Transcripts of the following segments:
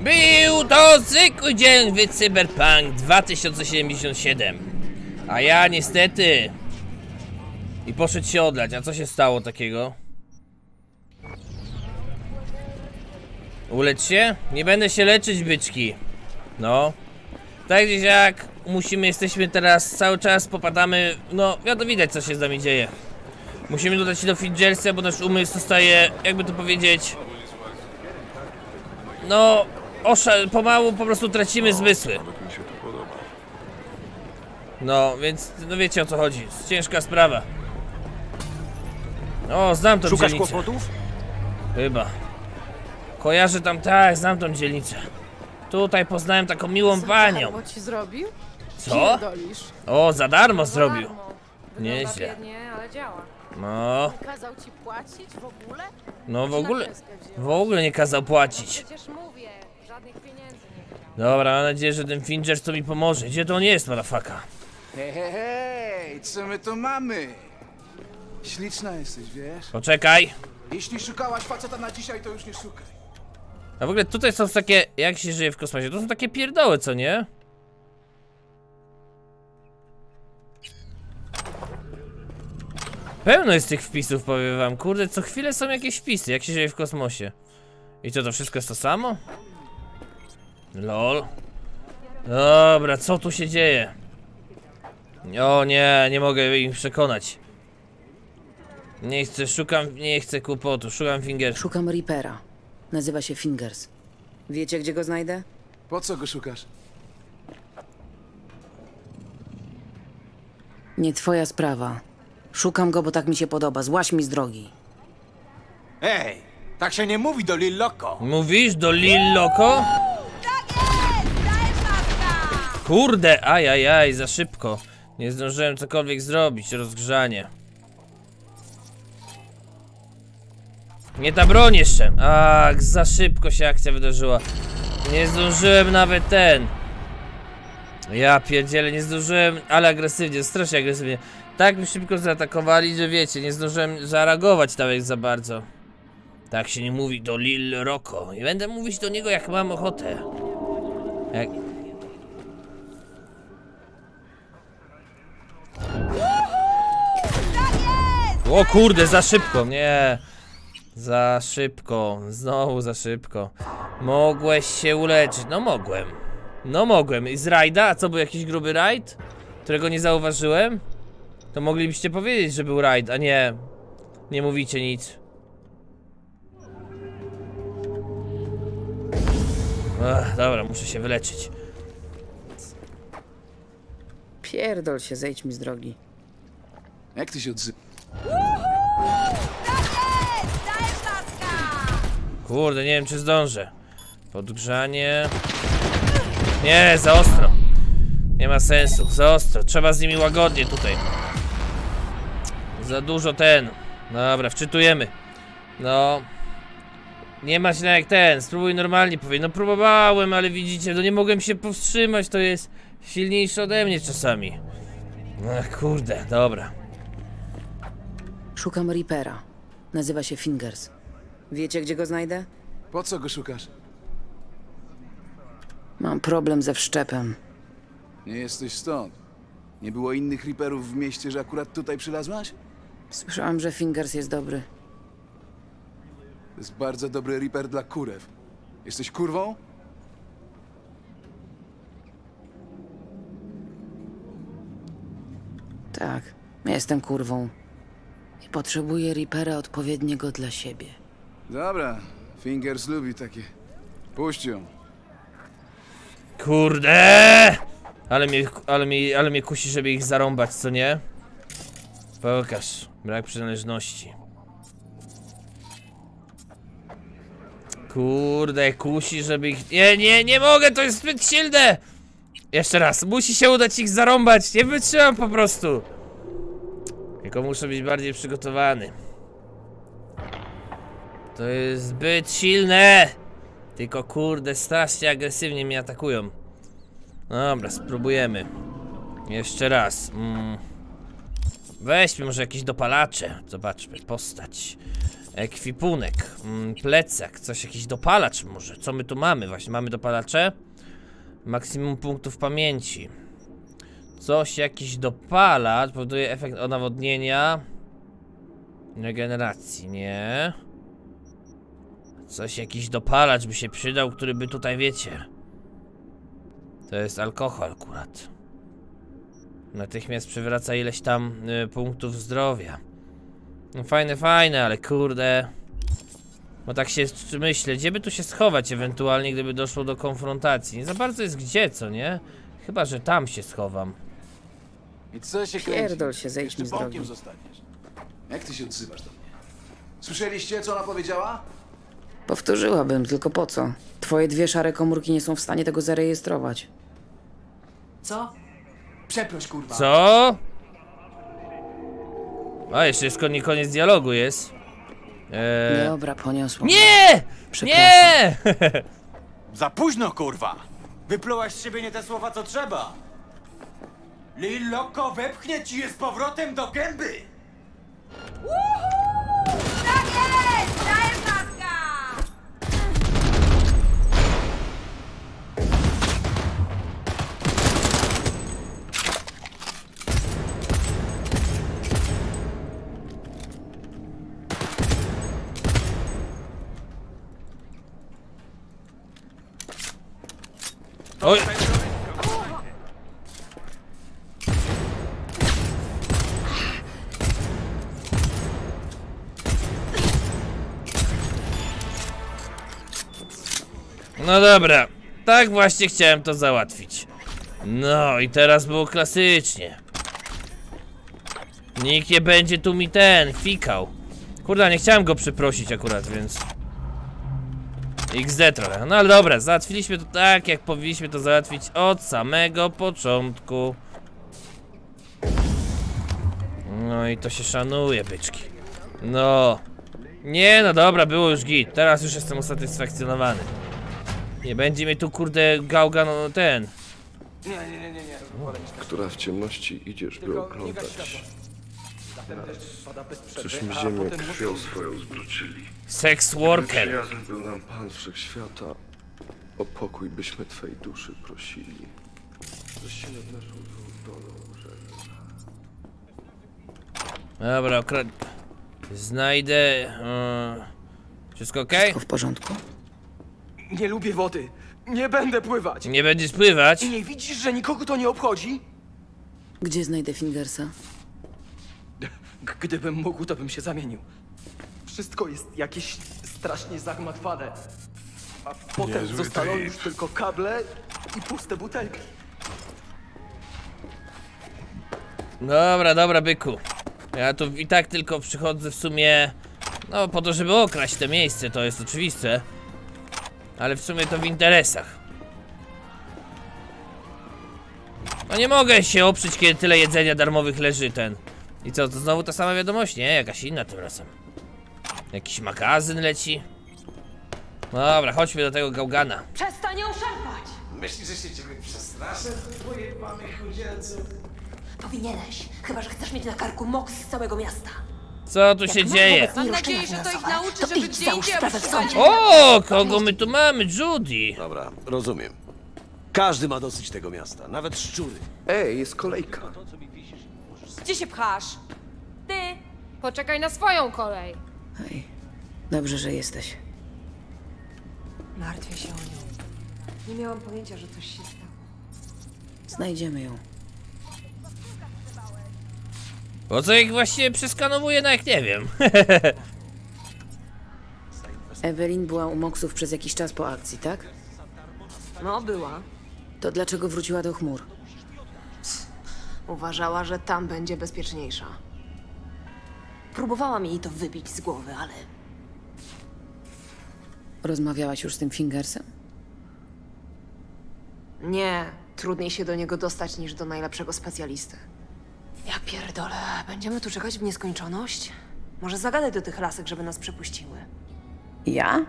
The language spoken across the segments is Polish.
Był to zwykły dzień w Cyberpunk 2077. A ja niestety... I poszedł się odlać. A co się stało takiego? Ulecz się? Nie będę się leczyć, byczki. No. Tak gdzieś jak musimy, jesteśmy teraz cały czas, popadamy, no wiadomo widać co się z nami dzieje. Musimy dodać się do Fingersa, bo nasz umysł zostaje, jakby to powiedzieć, no, osza pomału po prostu tracimy zmysły. Nawet mi się to podoba. No, więc, no wiecie o co chodzi, jest ciężka sprawa. O, znam tą Szukasz dzielnicę. kłopotów? Chyba. Kojarzę tam, tak, znam tą dzielnicę. Tutaj poznałem taką miłą panią. Co ci zrobił? Co? O, za darmo zrobił. Nieźle. biednie, ale działa. No, Kazał ci płacić w ogóle? no w ogóle, w ogóle nie kazał płacić. Żadnych pieniędzy nie chciał. Dobra, mam nadzieję, że ten Fincher to mi pomoże. Gdzie to on jest, madafaka? Hej, hej, hej, co my tu mamy? Śliczna jesteś, wiesz? Poczekaj. Jeśli szukałaś faceta na dzisiaj, to już nie szukaj. A w ogóle tutaj są takie, jak się żyje w kosmosie, to są takie pierdoły, co nie? Pełno jest tych wpisów, powiem wam. Kurde, co chwilę są jakieś wpisy, jak się żyje w kosmosie. I co, to wszystko jest to samo? Lol. Dobra, co tu się dzieje? O nie, nie mogę ich przekonać. Nie chcę, szukam, nie chcę kłopotu, szukam finger. Szukam Reapera. Nazywa się Fingers. Wiecie, gdzie go znajdę? Po co go szukasz? Nie twoja sprawa. Szukam go, bo tak mi się podoba. Złaś mi z drogi. Ej, tak się nie mówi do Lil Loco. Mówisz do Lil Loco? Kurde, ajajaj, za szybko. Nie zdążyłem cokolwiek zrobić, rozgrzanie. Nie ta broń jeszcze. Ach, za szybko się akcja wydarzyła. Nie zdążyłem nawet ten. Ja pierdzielę, nie zdążyłem, ale agresywnie, strasznie agresywnie. Tak mi szybko zaatakowali, że wiecie, nie zdążyłem zareagować nawet za bardzo. Tak się nie mówi do Lil Rocco. I będę mówić do niego jak mam ochotę. Jak... O kurde, za szybko, nie. Za szybko, znowu za szybko. Mogłeś się uleczyć, no mogłem. No mogłem. I z rajda? A co, był jakiś gruby rajd? Którego nie zauważyłem? To moglibyście powiedzieć, że był rajd, a nie... Nie mówicie nic. Dobra, muszę się wyleczyć. Pierdol się, zejdź mi z drogi. Jak ty się odzywasz? Kurde, nie wiem czy zdążę. Podgrzanie. Nie, za ostro. Nie ma sensu, za ostro. Trzeba z nimi łagodnie tutaj. Za dużo ten. Dobra, wczytujemy. No. Nie ma źle jak ten. Spróbuj normalnie powiedzieć. No próbowałem, ale widzicie, no nie mogłem się powstrzymać. To jest silniejsze ode mnie czasami. Ach, kurde, dobra. Szukam Reapera. Nazywa się Fingers. Wiecie, gdzie go znajdę? Po co go szukasz? Mam problem ze wszczepem. Nie jesteś stąd. Nie było innych Reaperów w mieście, że akurat tutaj przylazłaś? Słyszałam, że Fingers jest dobry. To jest bardzo dobry Reaper dla kurew. Jesteś kurwą? Tak, jestem kurwą. I potrzebuję Reapera odpowiedniego dla siebie. Dobra, Fingers lubi takie. Puść ją. Kurde! Ale mnie, ale mnie, ale mnie kusi, żeby ich zarąbać, co nie? Pokaż. Brak przynależności. Kurde, kusi, żeby ich... Nie, nie, nie mogę, to jest zbyt silne! Jeszcze raz, musi się udać ich zarąbać, nie wytrzymam po prostu. Tylko muszę być bardziej przygotowany. To jest zbyt silne! Tylko kurde, strasznie agresywnie mnie atakują. Dobra, spróbujemy. Jeszcze raz. Mm. Weźmy może jakieś dopalacze. Zobaczmy, postać. Ekwipunek, mm, plecak, coś, jakiś dopalacz może. Co my tu mamy? Właśnie, mamy dopalacze. Maksimum punktów pamięci. Coś, jakiś dopalacz, powoduje efekt nawodnienia. Regeneracji, nie. Coś, jakiś dopalacz by się przydał, który by tutaj, wiecie. To jest alkohol akurat. Natychmiast przywraca ileś tam y, punktów zdrowia. No fajne, fajne, ale kurde. Bo tak się myślę, gdzie by tu się schować ewentualnie, gdyby doszło do konfrontacji. Nie za bardzo jest gdzie, co nie? Chyba, że tam się schowam. I co się kręci? Pierdol się, zejdź Jeszcze mi z drogi. zostaniesz. Jak ty się odzywasz do mnie? Słyszeliście, co ona powiedziała? Powtórzyłabym, tylko po co? Twoje dwie szare komórki nie są w stanie tego zarejestrować. Co? Przeproś, kurwa. Co? A, jeszcze jest koniec dialogu jest. Eee... Dobra, poniosło. Nie! Przepraszam. Nie! Za późno, kurwa! Wyplułaś z siebie nie te słowa, co trzeba! Liloko wepchnie ci je z powrotem do gęby! Oj! No dobra, tak właśnie chciałem to załatwić. No i teraz było klasycznie. Nikt nie będzie tu mi ten, fikał. Kurde, nie chciałem go przyprosić akurat, więc... XD trochę. No ale dobra, załatwiliśmy to tak, jak powinniśmy to załatwić od samego początku. No i to się szanuje, byczki. No. Nie, no dobra, było już git. Teraz już jestem usatysfakcjonowany. Nie będzie mnie tu, kurde, gałga, no ten. Nie, nie, nie, nie, nie. która w ciemności idziesz, by oglądać. Cośmy ziemię krwią swoją zbruczyli. Sex worker. Przyjazny był nam Pan Wszechświata. O pokój byśmy Twej duszy prosili. Żeś się nad naszą dolą. Dobra, okra... Znajdę... Yy... Wszystko okej? Wszystko w porządku? Nie lubię wody. Nie będę pływać. Nie będziesz pływać? I nie widzisz, że nikogo to nie obchodzi? Gdzie znajdę Fingersa? Gdybym mógł, to bym się zamienił. Wszystko jest jakieś strasznie zagmatwane. A potem zostaną już tylko kable i puste butelki. Dobra, dobra, byku. Ja tu i tak tylko przychodzę w sumie... No, po to, żeby okraść te miejsce, to jest oczywiste. Ale w sumie to w interesach. No nie mogę się oprzeć, kiedy tyle jedzenia darmowych leży ten. I co, to znowu ta sama wiadomość? Nie, jakaś inna tym razem. Jakiś magazyn leci. Dobra, chodźmy do tego gałgana. Przestań ją szarpać! Myślisz, że się ciebie przestraszę? Twoje mamy chudzielcu. Powinieneś, chyba że chcesz mieć na karku moks z całego miasta. Co tu się dzieje? Mam nadzieję, że to ich nauczy, to żeby idź gdzie indziej. O, kogo my tu mamy? Judy. Dobra, rozumiem. Każdy ma dosyć tego miasta, nawet szczury. Ej, jest kolejka. Gdzie się pchasz? Ty! Poczekaj na swoją kolej. Hej, dobrze, że jesteś. Martwię się o nią. Nie miałam pojęcia, że coś się stało. Znajdziemy ją. Po co ich właściwie przeskanowuję, no jak nie wiem. Evelyn była u Moksów przez jakiś czas po akcji, tak? No, była. To dlaczego wróciła do chmur? Uważała, że tam będzie bezpieczniejsza. Próbowałam jej to wybić z głowy, ale Rozmawiałaś już z tym Fingersem? nie. Trudniej się do niego dostać niż do najlepszego specjalisty. Ja pierdolę. Będziemy tu czekać w nieskończoność? Może zagadaj do tych lasek, żeby nas przepuściły. Ja?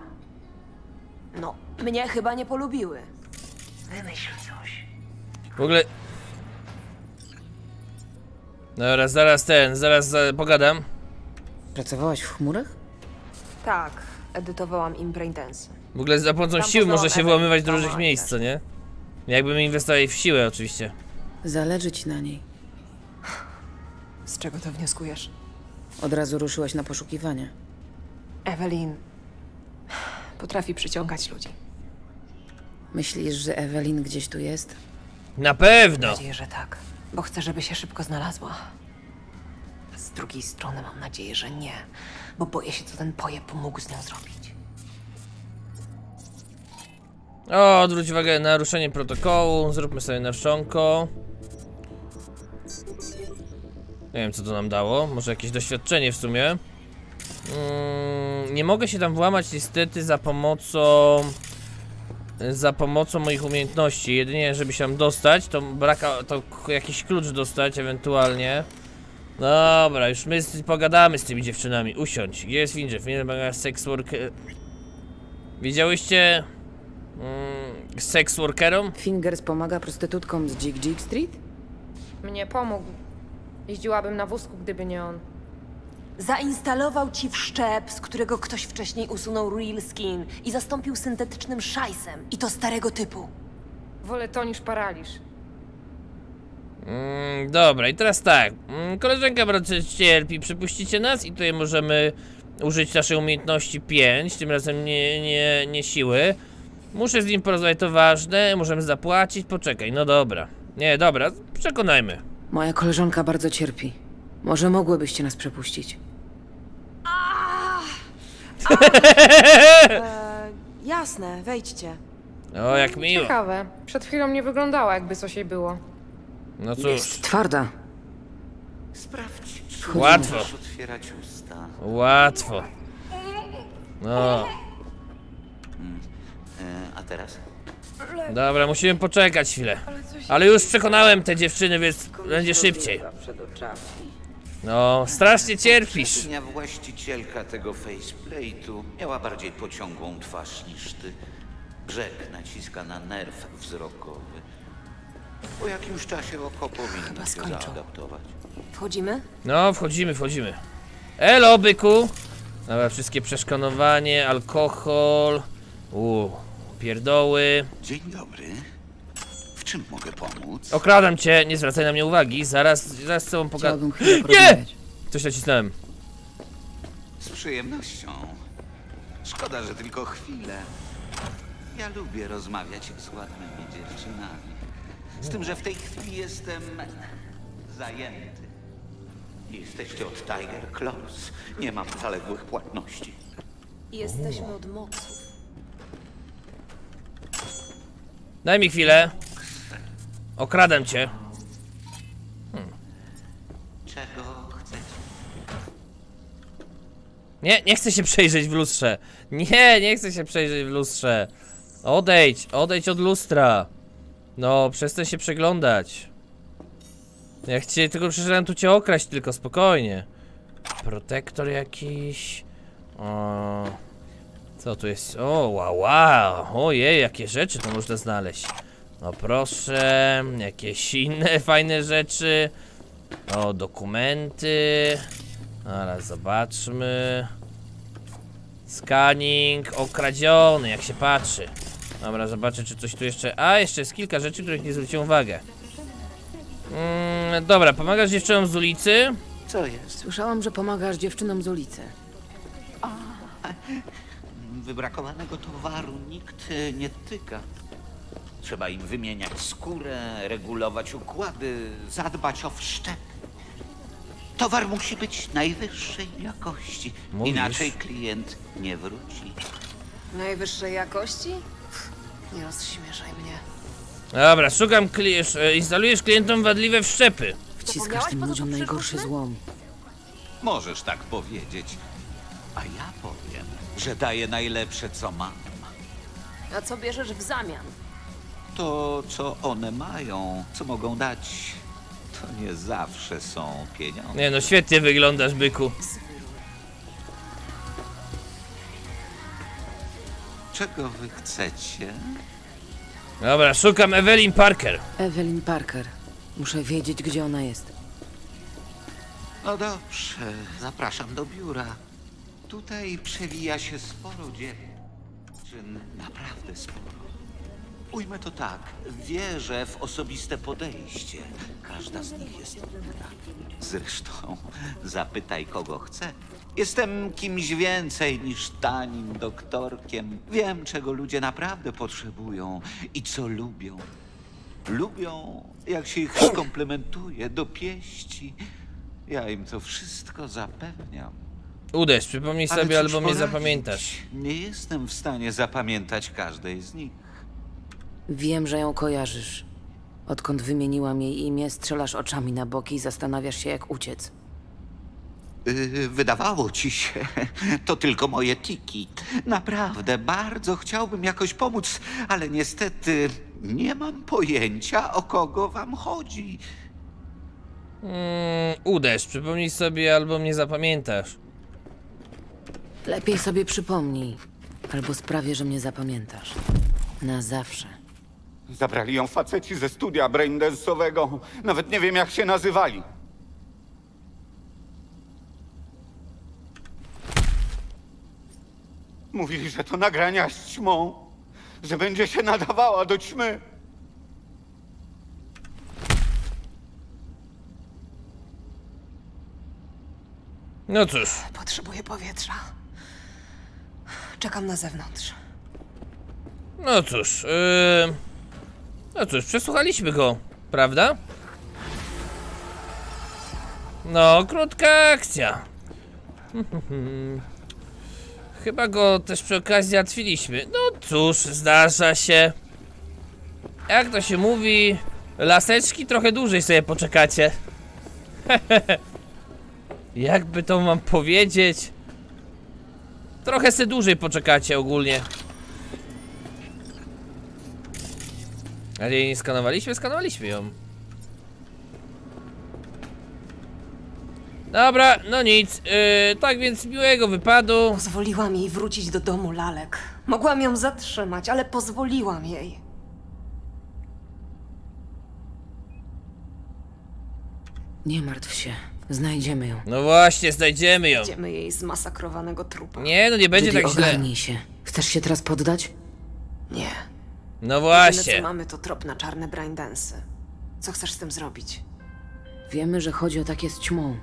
No, mnie chyba nie polubiły. Wymyśl coś. W ogóle... Dobra, zaraz ten, zaraz za, pogadam. Pracowałaś w chmurach? Tak, edytowałam im Braindance. W ogóle za pomocą Tam poznałam można się Ewę, włamywać do różnych miejsc, co nie? Jakbym inwestowali w siłę oczywiście. Zależy ci na niej. Z czego to wnioskujesz? Od razu ruszyłaś na poszukiwania. Evelyn potrafi przyciągać ludzi. Myślisz, że Evelyn gdzieś tu jest? Na pewno! Mam nadzieję, że tak, bo chcę, żeby się szybko znalazła. Z drugiej strony mam nadzieję, że nie, bo boję się, co ten pojeb mógł z nią zrobić. O, odwróć uwagę na naruszenie protokołu. Zróbmy sobie nawszonko. Nie wiem, co to nam dało. Może jakieś doświadczenie w sumie. Mm, nie mogę się tam włamać niestety za pomocą... Za pomocą moich umiejętności. Jedynie, żeby się tam dostać, to braka... to jakiś klucz dostać ewentualnie. Dobra, już my z, pogadamy z tymi dziewczynami. Usiądź. Gdzie jest Finjew? Finjew ma sex worker... Widziałyście... Mm, seks workerom? Fingers pomaga prostytutkom z Jig Jig Street? Mnie pomógł. Jeździłabym na wózku, gdyby nie on. Zainstalował ci wszczep, z którego ktoś wcześniej usunął real skin i zastąpił syntetycznym szajsem. I to starego typu. Wolę to niż paraliż. Mm, dobra, i teraz tak. Mm, koleżanka bardzo cierpi, przypuścicie nas i tutaj możemy użyć naszej umiejętności 5, tym razem nie, nie, nie siły. Muszę z nim porozmawiać, to ważne, możemy zapłacić, poczekaj, no dobra. Nie, dobra, przekonajmy. Moja koleżanka bardzo cierpi. Może mogłybyście nas przepuścić. Jasne, wejdźcie. O, jak miło. Ciekawe. Przed chwilą nie wyglądała, jakby coś jej było. No cóż, Jest twarda. Sprawdź, czy. Łatwo. możesz otwierać usta. łatwo. No, E, a teraz? dobra, musimy poczekać chwilę. Ale już przekonałem te dziewczyny, więc będzie szybciej. No, strasznie cierpisz. Poprzednia właścicielka tego faceplate'u miała bardziej pociągłą twarz niż ty. Brzeg naciska na nerw wzrokowy. Po jakimś czasie oko powinno się zaadaptować. Wchodzimy? No, wchodzimy, wchodzimy. Elo, byku! Dobra, wszystkie przeszkanowanie, alkohol. Uuu, pierdoły. Dzień dobry. Czym mogę pomóc? Okradam cię, nie zwracaj na mnie uwagi, zaraz, zaraz z tobą pogadam. Nie! Coś nacisnąłem. Z przyjemnością. Szkoda, że tylko chwilę. Ja lubię rozmawiać z ładnymi dziewczynami. Z tym, że w tej chwili jestem zajęty. Jesteście od Tiger Claws. Nie mam zaległych płatności. Jesteśmy od moców. Daj mi chwilę. Okradam cię. Czego chcecie? Nie, nie chcę się przejrzeć w lustrze. Nie, nie chcę się przejrzeć w lustrze. Odejdź, odejdź od lustra. No, przestań się przeglądać. Ja chcę tylko przyszedłem tu cię okraść, tylko spokojnie. Protektor jakiś. O. Co tu jest? O, wow, wow. Ojej, jakie rzeczy tu można znaleźć. No proszę, jakieś inne fajne rzeczy. O, dokumenty. Ale zobaczmy. Scanning okradziony, jak się patrzy. Dobra, zobaczę, czy coś tu jeszcze. A, jeszcze jest kilka rzeczy, których nie zwróciłem uwagę. Mm, dobra, pomagasz dziewczynom z ulicy? Co jest? Słyszałam, że pomagasz dziewczynom z ulicy. Wybrakowanego towaru nikt nie tyka. Trzeba im wymieniać skórę, regulować układy, zadbać o wszczep. Towar musi być najwyższej jakości. Mówisz? Inaczej klient nie wróci. Najwyższej jakości? Nie rozśmieszaj mnie. Dobra, szukam klientów. Instalujesz klientom wadliwe wszczepy. Wciskasz tym ludziom najgorszy złom. Możesz tak powiedzieć. A ja powiem, że daję najlepsze, co mam. A co bierzesz w zamian? To, co one mają, co mogą dać, to nie zawsze są pieniądze. Nie no, świetnie wyglądasz, byku. Czego wy chcecie? Dobra, szukam Evelyn Parker. Evelyn Parker. Muszę wiedzieć, gdzie ona jest. No dobrze, zapraszam do biura. Tutaj przewija się sporo dziewczyn, naprawdę sporo. Ujmę to tak, wierzę w osobiste podejście. Każda z nich jest inna. Zresztą, zapytaj kogo chce. Jestem kimś więcej niż tanim doktorkiem. Wiem, czego ludzie naprawdę potrzebują i co lubią. Lubią, jak się ich skomplementuje, dopieści. Ja im to wszystko zapewniam. Uderz, przypomnij sobie albo mnie zapamiętasz. Nie jestem w stanie zapamiętać każdej z nich. Wiem, że ją kojarzysz. Odkąd wymieniłam jej imię, strzelasz oczami na boki i zastanawiasz się, jak uciec. Yy, wydawało ci się, to tylko moje tiki. Naprawdę, bardzo chciałbym jakoś pomóc, ale niestety nie mam pojęcia, o kogo wam chodzi. Mm, uderz, przypomnij sobie albo mnie zapamiętasz. Lepiej sobie przypomnij, albo sprawię, że mnie zapamiętasz. Na zawsze. Zabrali ją faceci ze studia braindance'owego. Nawet nie wiem, jak się nazywali. Mówili, że to nagrania z ćmą, że będzie się nadawała do ćmy. No cóż, Potrzebuję powietrza. Czekam na zewnątrz. no cóż, yy... No cóż, przesłuchaliśmy go, prawda? No, krótka akcja. Chyba go też przy okazji załatwiliśmy. No cóż, zdarza się. Jak to się mówi, laseczki trochę dłużej sobie poczekacie. Jakby to mam powiedzieć? Trochę se dłużej poczekacie ogólnie. Ale jej nie skanowaliśmy? Skanowaliśmy ją. Dobra, no nic. Yy, tak więc miłego wypadu. Pozwoliłam jej wrócić do domu lalek. Mogłam ją zatrzymać, ale pozwoliłam jej. Nie martw się. Znajdziemy ją. No właśnie, znajdziemy ją. Idziemy jej zmasakrowanego trupa. Nie, no nie będzie Judy, tak źle. się. Chcesz się teraz poddać? Nie. No Jedyne, właśnie. co mamy, to trop na czarne braindensy. Co chcesz z tym zrobić? Wiemy, że chodzi o takie z ćmą.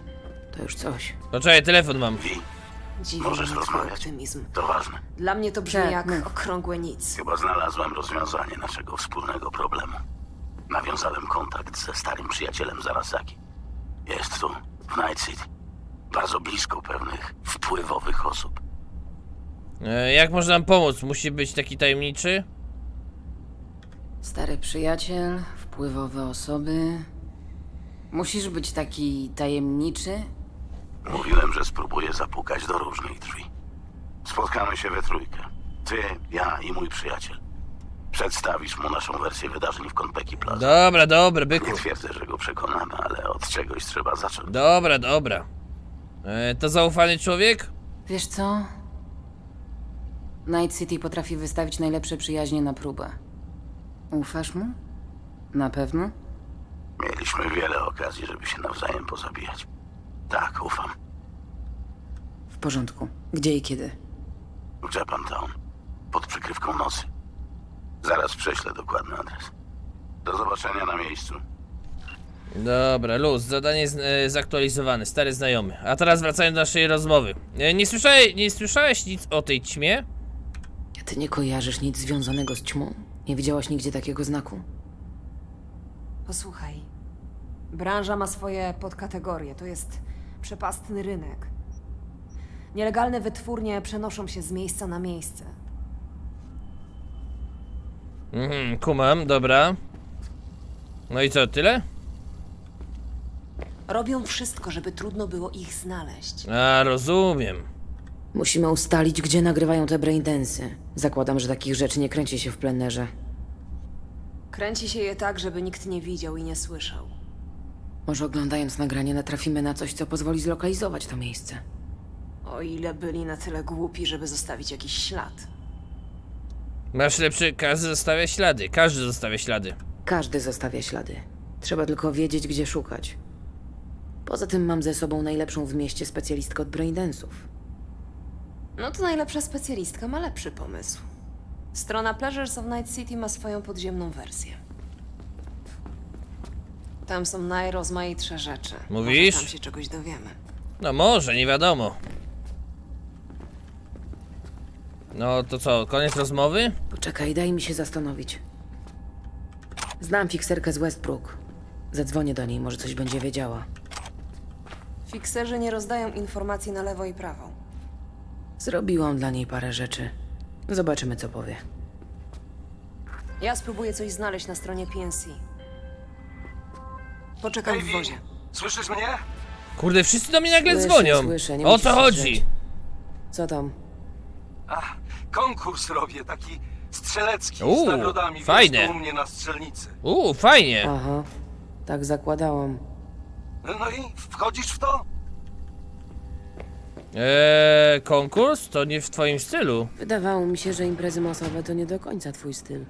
To już coś. Poczekaj, telefon mam. Dziwi Możesz mnie twój rozmawiać. optymizm. To ważne. Dla mnie to brzmi Tak, jak mów. okrągłe nic. Chyba znalazłem rozwiązanie naszego wspólnego problemu. Nawiązałem kontakt ze starym przyjacielem Zarasaki. Jest tu, w Night City. Bardzo blisko pewnych wpływowych osób. E, jak można nam pomóc? Musi być taki tajemniczy? Stary przyjaciel, wpływowe osoby. Musisz być taki tajemniczy? Mówiłem, że spróbuję zapukać do różnych drzwi. Spotkamy się we trójkę. Ty, ja i mój przyjaciel. Przedstawisz mu naszą wersję wydarzeń w Konpeki Plaza. Dobra, dobra, byku. Nie twierdzę, że go przekonamy, ale od czegoś trzeba zacząć. Dobra, dobra. E, to zaufany człowiek? Wiesz co? Night City potrafi wystawić najlepsze przyjaźnie na próbę. Ufasz mu? Na pewno? Mieliśmy wiele okazji, żeby się nawzajem pozabijać. Tak, ufam. W porządku. Gdzie i kiedy? W Japantown. Pod przykrywką nocy. Zaraz prześlę dokładny adres. Do zobaczenia na miejscu. Dobra, luz, zadanie z, e, zaktualizowane, stary znajomy. A teraz wracając do naszej rozmowy. E, nie, słyszałeś, nie słyszałeś nic o tej ćmie? Ty nie kojarzysz nic związanego z ćmą? Nie widziałaś nigdzie takiego znaku? Posłuchaj. Branża ma swoje podkategorie. To jest przepastny rynek. Nielegalne wytwórnie przenoszą się z miejsca na miejsce. Mhm, kumam, dobra. No i co, tyle? Robią wszystko, żeby trudno było ich znaleźć. A, rozumiem. Musimy ustalić, gdzie nagrywają te braindensy. Zakładam, że takich rzeczy nie kręci się w plenerze. Kręci się je tak, żeby nikt nie widział i nie słyszał. Może oglądając nagranie natrafimy na coś, co pozwoli zlokalizować to miejsce. O ile byli na tyle głupi, żeby zostawić jakiś ślad. Masz lepszy, każdy zostawia ślady, każdy zostawia ślady. Każdy zostawia ślady. Trzeba tylko wiedzieć, gdzie szukać. Poza tym mam ze sobą najlepszą w mieście specjalistkę od braindensów. No to najlepsza specjalistka ma lepszy pomysł. Strona Pleasures of Night City ma swoją podziemną wersję. Tam są najrozmaitsze rzeczy. Mówisz? Może tam się czegoś dowiemy. No może, nie wiadomo. No to co, koniec rozmowy? Poczekaj, daj mi się zastanowić. Znam fikserkę z Westbrook. Zadzwonię do niej, może coś będzie wiedziała. Fikserzy nie rozdają informacji na lewo i prawo. Zrobiłam dla niej parę rzeczy. Zobaczymy, co powie. Ja spróbuję coś znaleźć na stronie PNC. Poczekam w wozie. Słyszysz mnie? Kurde, wszyscy do mnie nagle Słyszę, dzwonią. słyszę, nie o co chodzi? Co tam? Ach, konkurs robię, taki strzelecki, Uuu, z nagrodami. to u mnie na strzelnicy. Uuu, fajnie. Aha, tak zakładałam. No i wchodzisz w to? Eee, konkurs? To nie w twoim stylu. Wydawało mi się, że imprezy masowe to nie do końca twój styl.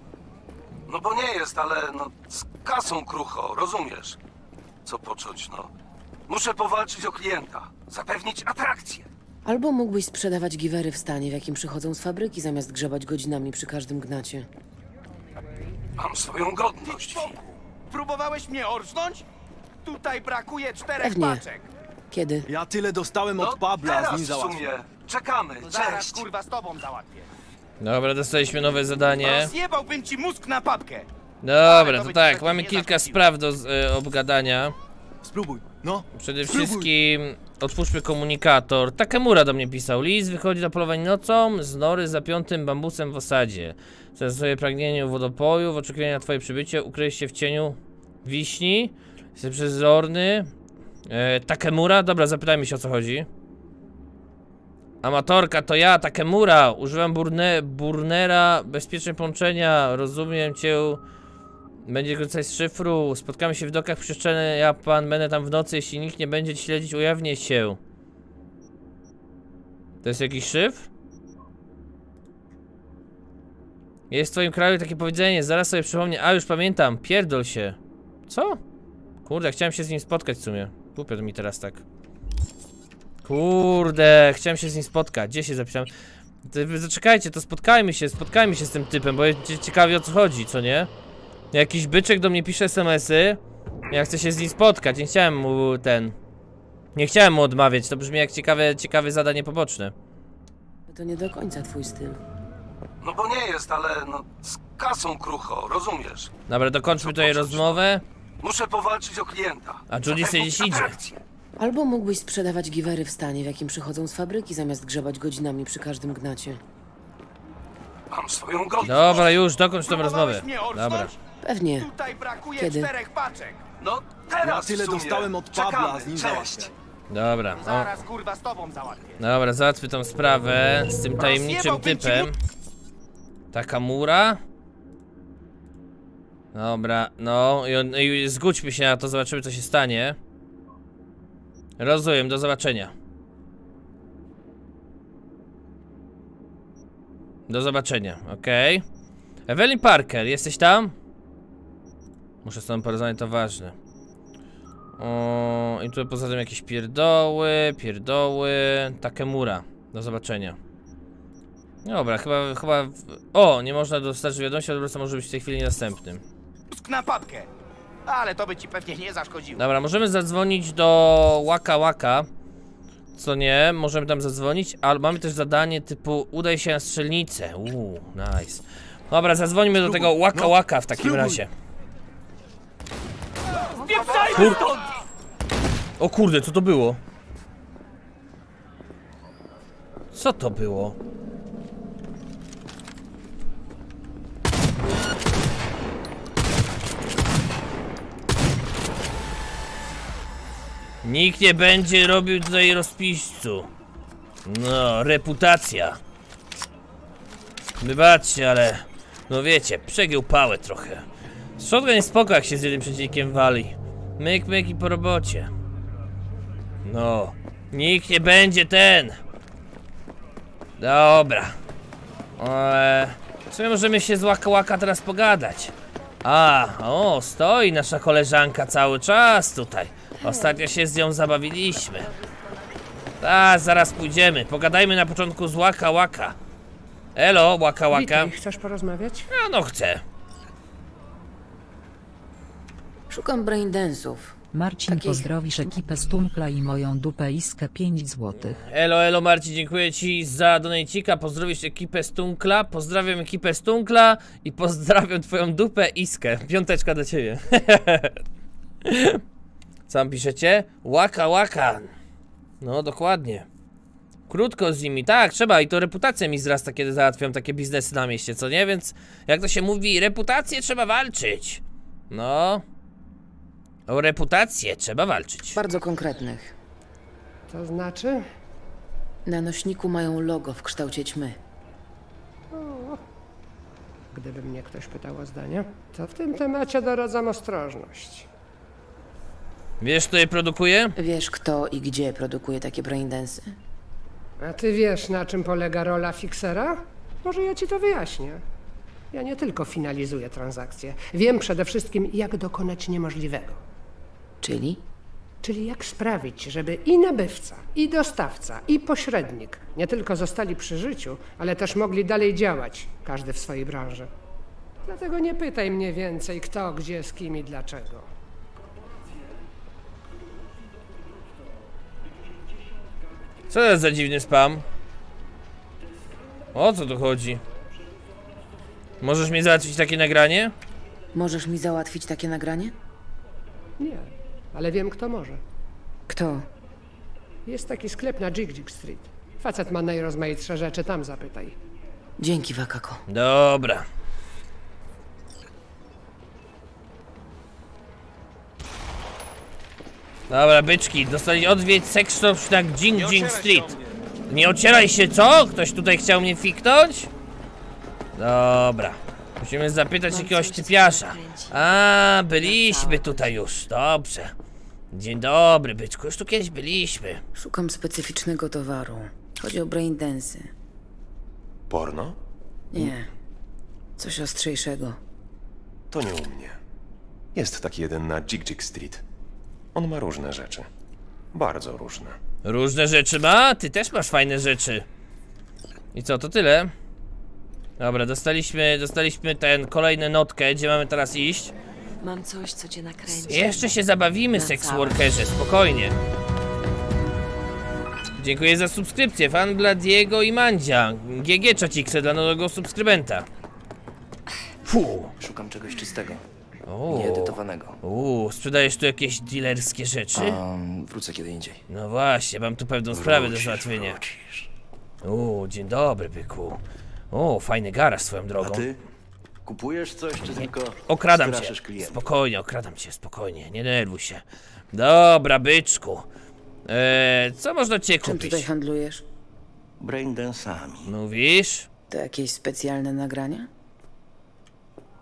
No bo nie jest, ale no z kasą krucho, rozumiesz? Co począć, no. Muszę powalczyć o klienta, zapewnić atrakcję. Albo mógłbyś sprzedawać giwery w stanie, w jakim przychodzą z fabryki, zamiast grzebać godzinami przy każdym gnacie. Mam swoją godność. Próbowałeś mnie orznąć? Tutaj brakuje czterech Pewnie. paczek. Kiedy? Ja tyle dostałem od No, Pabla, teraz z nim w załatwię. sumie. Czekamy, No zaraz cześć. kurwa z tobą załatwię. Dobra, dostaliśmy nowe zadanie. Rozjebałbym ci mózg na papkę. Dobra, to tak, mamy kilka spraw do e, obgadania. Spróbuj, no. Przede Spróbuj. wszystkim otwórzmy komunikator. Takemura do mnie pisał. Lis wychodzi na polowanie nocą z nory za piątym bambusem w osadzie. Za swoje pragnienie wodopoju, w oczekiwaniu na twoje przybycie, ukryłeś się w cieniu wiśni. Jesteś przezorny. E, Takemura? Dobra, zapytajmy się o co chodzi. Amatorka, to ja, Takemura. Używam burne, burnera, bezpieczne połączenia. Rozumiem cię. Będzie korzystać z szyfru. Spotkamy się w dokach przestrzennych. Ja pan będę tam w nocy. Jeśli nikt nie będzie ci śledzić, ujawnię się. To jest jakiś szyfr? Jest w twoim kraju takie powiedzenie, zaraz sobie przypomnę. A już pamiętam, pierdol się. Co? Kurde, chciałem się z nim spotkać w sumie. Głupio to mi teraz tak. Kurde, chciałem się z nim spotkać. Gdzie się zapisałem? Zaczekajcie, to spotkajmy się, spotkajmy się z tym typem, bo jest ciekawie o co chodzi, co nie? Jakiś byczek do mnie pisze smsy. Ja chcę się z nim spotkać, nie chciałem mu ten. Nie chciałem mu odmawiać, to brzmi jak ciekawe, ciekawe zadanie poboczne. To nie do końca twój styl. No bo nie jest, ale no z kasą krucho, rozumiesz? Dobra, dokończmy tutaj rozmowę. Muszę powalczyć o klienta. A Judy sobie gdzieś idzie. Albo mógłbyś sprzedawać giwery w stanie, w jakim przychodzą z fabryki, zamiast grzebać godzinami przy każdym gnacie. Mam swoją godność. Dobra, już dokończ tą rozmowę. Dobra. Pewnie. Tutaj brakuje Kiedy? czterech paczek. No teraz Ja tyle w sumie. dostałem od Pabla, Czekamy, z nim cześć. Dobra, o, Zaraz kurwa z tobą załatwię. dobra, załatwię tą sprawę z tym tajemniczym Rozjebałbym ci typem. Dobra, no i, i zgódźmy się na to, zobaczymy co się stanie. Rozumiem, do zobaczenia. Do zobaczenia, okej. Evelyn Parker, jesteś tam? Muszę z tobą porozmawiać, to ważne. O, I tu poza tym jakieś pierdoły, pierdoły. Takemura. Do zobaczenia. Dobra, chyba, chyba... O, nie można dostarczyć wiadomości, ale może być w tej chwili następnym. Na papkę. Ale to by ci pewnie nie zaszkodziło. Dobra, możemy zadzwonić do Waka Waka. Co nie, możemy tam zadzwonić, ale mamy też zadanie typu udaj się na strzelnicę. Uuu, nice. Dobra, zadzwońmy do tego Waka no, Waka w takim razie. Kur... O kurde, co to było? Co to było? Nikt nie będzie robił tutaj rozpiszcu. No, reputacja. Wybaczcie, ale... No wiecie, przegiął pałę trochę. Shotgun jest spoko, jak się z jednym przeciwnikiem wali. Myk, myk i po robocie. No. Nikt nie będzie ten. Dobra. Eee, sumie możemy się z Łaka Łaka teraz pogadać. A, o, stoi nasza koleżanka cały czas tutaj. Ostatnio się z nią zabawiliśmy. A, zaraz pójdziemy. Pogadajmy na początku z Łaka Łaka. Elo, Łaka Łaka. Witaj, chcesz porozmawiać? A no chcę. Szukam braindance'ów. Marcin, Takich- pozdrowisz ekipę Stunkla i moją dupę iskę 5 złotych. Elo, elo Marcin, dziękuję ci za donajcika. Pozdrowisz ekipę Stunkla. Pozdrawiam ekipę Stunkla i pozdrawiam twoją dupę Iskę. Piąteczka dla ciebie. Co tam piszecie? Łaka łaka. No dokładnie. Krótko z nimi, tak, trzeba i to reputacja mi wzrasta, kiedy załatwiam takie biznesy na mieście, co nie? Więc jak to się mówi, reputację trzeba walczyć. No. O reputację trzeba walczyć. Bardzo konkretnych. To znaczy? Na nośniku mają logo w kształcie ćmy. O, gdyby mnie ktoś pytał o zdanie, to w tym temacie doradzam ostrożność. Wiesz, kto je produkuje? Wiesz, kto i gdzie produkuje takie braindance'y? A ty wiesz, na czym polega rola fiksera? Może ja ci to wyjaśnię. Ja nie tylko finalizuję transakcje. Wiem przede wszystkim, jak dokonać niemożliwego. Czyli? Czyli jak sprawić, żeby i nabywca, i dostawca, i pośrednik nie tylko zostali przy życiu, ale też mogli dalej działać, każdy w swojej branży. Dlatego nie pytaj mnie więcej, kto, gdzie, z kim i dlaczego. Co to jest za dziwny spam? O co tu chodzi? Możesz mi załatwić takie nagranie? Możesz mi załatwić takie nagranie? Nie, ale wiem, kto może. Kto? Jest taki sklep na Jig Jig Street. Facet ma najrozmaitsze rzeczy, tam zapytaj. Dzięki, Wakako. Dobra. Dobra, byczki, dostali odwiedź sex shop na Jing Jing Street. Nie ocieraj się, co? Ktoś tutaj chciał mnie fiknąć? Dobra. Musimy zapytać jakiegoś typiasza. A, byliśmy tutaj już. Dobrze. Dzień dobry, byczku. Już tu kiedyś byliśmy. Szukam specyficznego towaru. Chodzi o braindance'y. Porno? Nie. Coś ostrzejszego. To nie u mnie. Jest taki jeden na Jig Jig Street. On ma różne rzeczy. Bardzo różne. Różne rzeczy ma? Ty też masz fajne rzeczy. I co, to tyle? Dobra, dostaliśmy, dostaliśmy ten kolejny notkę, gdzie mamy teraz iść. Mam coś, co cię nakręci. Jeszcze się zabawimy, Na sex całe. workerze, spokojnie. Dziękuję za subskrypcję, fan Bladiego i Mandzia. GG czacikse dla nowego subskrybenta. Fu. Szukam czegoś czystego. Nieedytowanego. Uuu, sprzedajesz tu jakieś dealerskie rzeczy? Um, wrócę kiedy indziej. No właśnie, mam tu pewną sprawę do Wrócisz, załatwienia. Uuu, dzień dobry, byku. O, fajny garaż swoją drogą. A ty? Kupujesz coś, czy tylko Okradam cię. klientów? Spokojnie, okradam cię, spokojnie. Nie denerwuj się. Dobra, byczku. Eee, co można cię Czym kupić? tutaj handlujesz? Braindance'ami. Mówisz? To jakieś specjalne nagrania?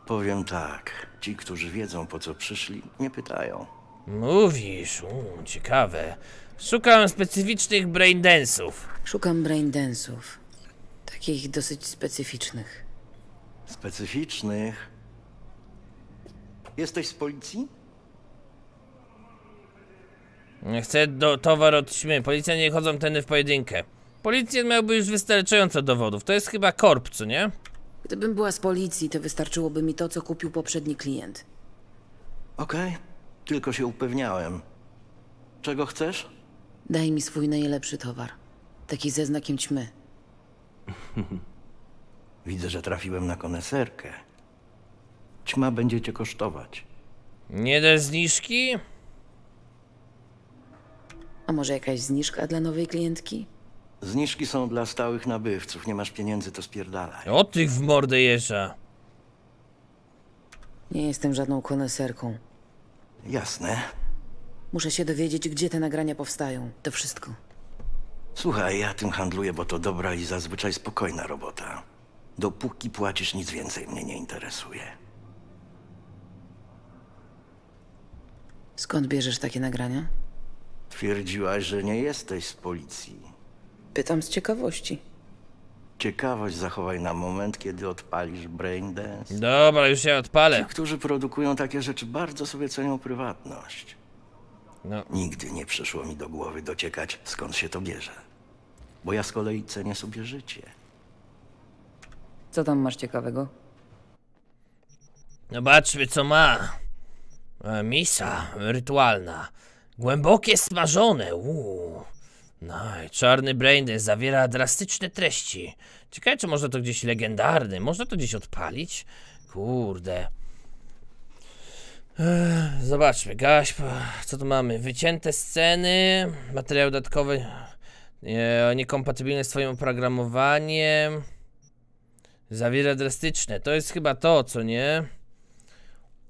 Powiem tak. Ci, którzy wiedzą, po co przyszli, nie pytają. Mówisz, ciekawe. Szukam specyficznych braindance'ów. Szukam braindance'ów. Takich dosyć specyficznych. Specyficznych. Jesteś z policji? Chcę do, towar od ćmy. Policja nie chodzą tędy w pojedynkę. Policjant miałby już wystarczająco dowodów. To jest chyba korp, co nie? Gdybym była z policji, to wystarczyłoby mi to, co kupił poprzedni klient. Okej, tylko się upewniałem. Czego chcesz? Daj mi swój najlepszy towar. Taki ze znakiem ćmy. Widzę, że trafiłem na koneserkę. Ćma będzie cię kosztować. Nie dasz zniżki? A może jakaś zniżka dla nowej klientki? Zniżki są dla stałych nabywców. Nie masz pieniędzy, to spierdalaj. O tych w mordę jeża. Nie jestem żadną koneserką. Jasne. Muszę się dowiedzieć, gdzie te nagrania powstają. To wszystko. Słuchaj, ja tym handluję, bo to dobra i zazwyczaj spokojna robota. Dopóki płacisz, nic więcej mnie nie interesuje. Skąd bierzesz takie nagrania? Twierdziłaś, że nie jesteś z policji. Pytam z ciekawości. Ciekawość zachowaj na moment, kiedy odpalisz Braindance. Dobra, już ja odpalę. Ci, którzy produkują takie rzeczy, bardzo sobie cenią prywatność. No. Nigdy nie przyszło mi do głowy dociekać, skąd się to bierze. Bo ja z kolei cenię sobie życie. Co tam masz ciekawego? Zobaczmy co ma. E, Misa rytualna. Głębokie smażone. Uuu. No i czarny braindens zawiera drastyczne treści. Ciekawe czy można to gdzieś legendarny. Można to gdzieś odpalić? Kurde. Zobaczmy, gaś, co tu mamy? Wycięte sceny, materiał dodatkowy nie, niekompatybilny z twoim oprogramowaniem. Zawiera drastyczne, to jest chyba to, co nie?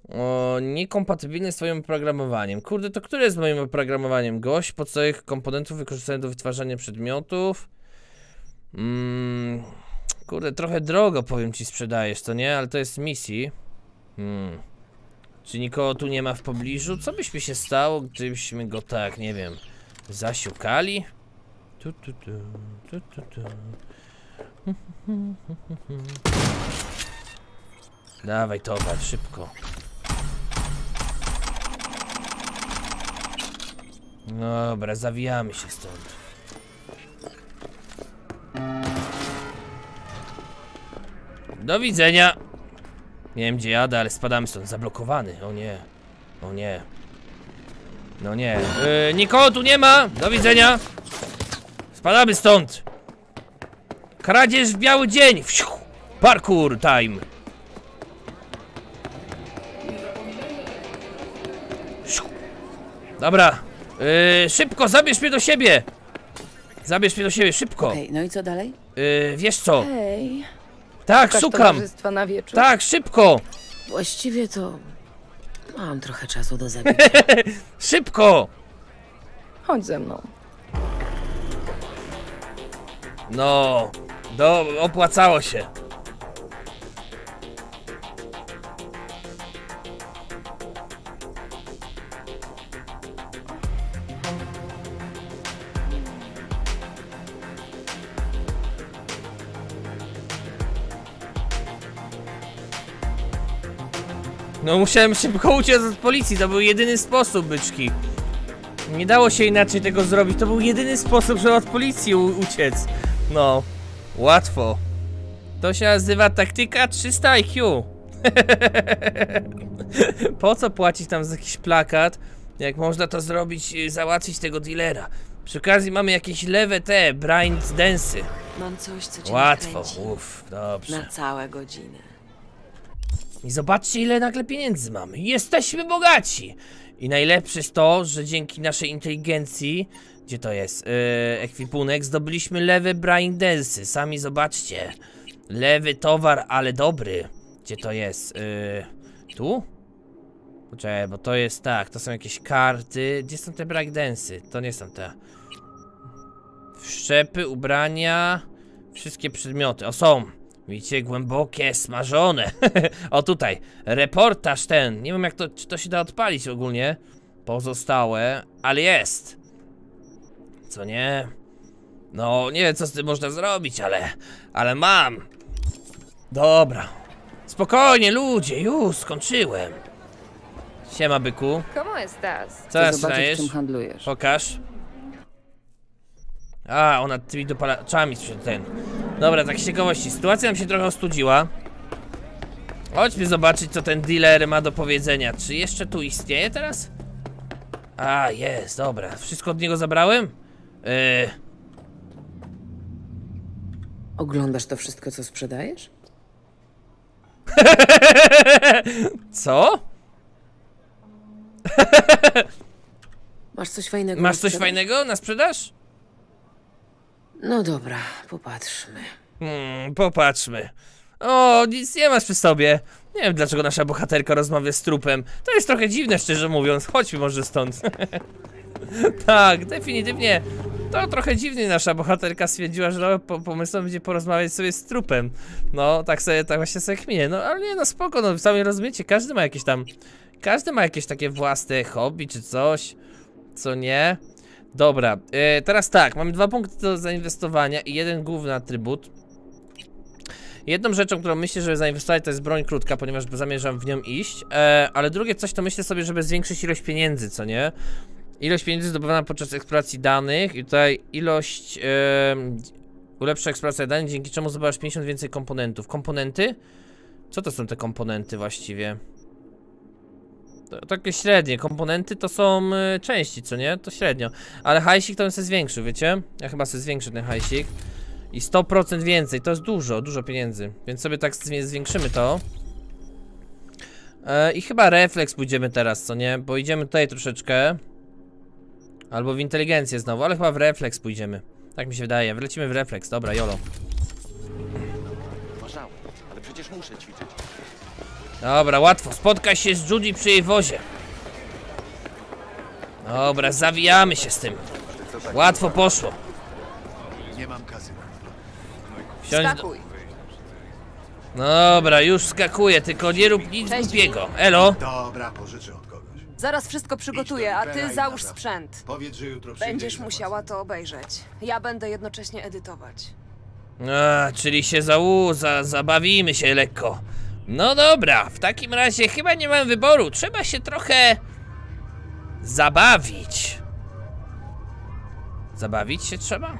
O, niekompatybilny z twoim oprogramowaniem. Kurde, to które jest moim oprogramowaniem? Gość podstawowych komponentów wykorzystanych do wytwarzania przedmiotów. Mm, kurde, trochę drogo powiem ci sprzedajesz, to nie? Ale to jest misji. Hmm. Czy nikogo tu nie ma w pobliżu? Co byśmy się stało, gdybyśmy go tak, nie wiem, zasiukali? Tu, tu, tu, tu, tu, tu. Dawaj towar, szybko. Dobra, zawijamy się stąd. Do widzenia. Nie wiem gdzie jadę, ale spadamy stąd. Zablokowany. O nie. O nie. No nie. Yy, nikogo tu nie ma. Do widzenia. Spadamy stąd. Kradzież w biały dzień. Wsiu. Parkour time. Wsiu. Dobra. Yy, szybko, zabierz mnie do siebie. Zabierz mnie do siebie, szybko. Okej, no i co dalej? Yy, wiesz co? Hej. Tak, Szukasz szukam. na wieczór? Tak, szybko. Właściwie to mam trochę czasu do zabicia. Szybko. Chodź ze mną. No, do, opłacało się. No musiałem szybko uciec od policji, to był jedyny sposób, byczki. Nie dało się inaczej tego zrobić, to był jedyny sposób, żeby od policji uciec. No, łatwo. To się nazywa taktyka 300 IQ. po co płacić tam za jakiś plakat, jak można to zrobić, y, załatwić tego dealera. Przy okazji mamy jakieś lewe te, brain densy. Mam coś, co cię Łatwo, uff, dobrze. Na całe godziny. I zobaczcie, ile nagle pieniędzy mamy. Jesteśmy bogaci! I najlepsze jest to, że dzięki naszej inteligencji, gdzie to jest, yy, ekwipunek, zdobyliśmy lewe brain densy. Sami zobaczcie. Lewy towar, ale dobry. Gdzie to jest? Yy, tu? Poczekaj, bo to jest tak, to są jakieś karty. Gdzie są te brain densy? To nie są te. Wszczepy, ubrania, wszystkie przedmioty. O, są. Widzicie, głębokie, smażone. o tutaj, reportaż ten. Nie wiem jak to, czy to się da odpalić ogólnie. Pozostałe, ale jest. Co nie? No, nie wiem co z tym można zrobić, ale, ale mam. Dobra. Spokojnie ludzie, już skończyłem. Siema byku. ¿Cómo estás? Co ja zobaczyć, sprzedajesz? czym handlujesz. Pokaż. A, ona tymi dopalaczami sprzed ten. Dobra, tak z ciekawości. Sytuacja nam się trochę ostudziła. Chodźmy zobaczyć, co ten dealer ma do powiedzenia. Czy jeszcze tu istnieje teraz? A, jest, dobra. Wszystko od niego zabrałem? Yy, Oglądasz to wszystko, co sprzedajesz? co? Masz coś fajnego Masz coś fajnego na sprzedaż? No dobra, popatrzmy. Hmm, popatrzmy. O, nic nie masz przy sobie. Nie wiem, dlaczego nasza bohaterka rozmawia z trupem. To jest trochę dziwne, szczerze mówiąc. Chodźmy może stąd. tak, definitywnie. To trochę dziwnie nasza bohaterka stwierdziła, że po, pomysłem będzie porozmawiać sobie z trupem. No, tak sobie, tak właśnie sobie kminie. No, ale nie, no spoko, no sami rozumiecie, każdy ma jakieś tam... Każdy ma jakieś takie własne hobby czy coś. Co nie? Dobra, e, teraz tak, mamy dwa punkty do zainwestowania i jeden główny atrybut. Jedną rzeczą, którą myślę, żeby zainwestować, to jest broń krótka, ponieważ zamierzam w nią iść. E, ale drugie coś, to myślę sobie, żeby zwiększyć ilość pieniędzy, co nie? Ilość pieniędzy zdobywana podczas eksploracji danych i tutaj ilość em, ulepsza eksploracja danych, dzięki czemu zdobywasz 50 więcej komponentów. Komponenty? Co to są te komponenty właściwie? To, takie średnie. Komponenty to są y, części, co nie? To średnio. Ale hajsik to bym sobie zwiększył, wiecie? Ja chyba sobie zwiększę ten hajsik. I 100% więcej, to jest dużo, dużo pieniędzy. Więc sobie tak zwię- zwiększymy to. E, I chyba refleks pójdziemy teraz, co nie? Bo idziemy tutaj troszeczkę. Albo w inteligencję znowu, ale chyba w refleks pójdziemy. Tak mi się wydaje. Wlecimy w refleks, dobra, jolo. Uważałem, ale przecież muszę ćwiczyć. Dobra, łatwo. Spotkaj się z Judy przy jej wozie. Dobra, zawijamy się z tym. Łatwo poszło. Nie mam kasy. Wsiądź do... Skakuj. Dobra, już skakuję, tylko nie rób nic głupiego. Elo. Dobra, pożyczę od kogoś. Zaraz wszystko przygotuję, a ty załóż sprzęt. Powiedz, że jutro Będziesz musiała to obejrzeć. Ja będę jednocześnie edytować. A, czyli się zału... Za, zabawimy się lekko. No dobra, w takim razie chyba nie mam wyboru. Trzeba się trochę... Zabawić. Zabawić się trzeba?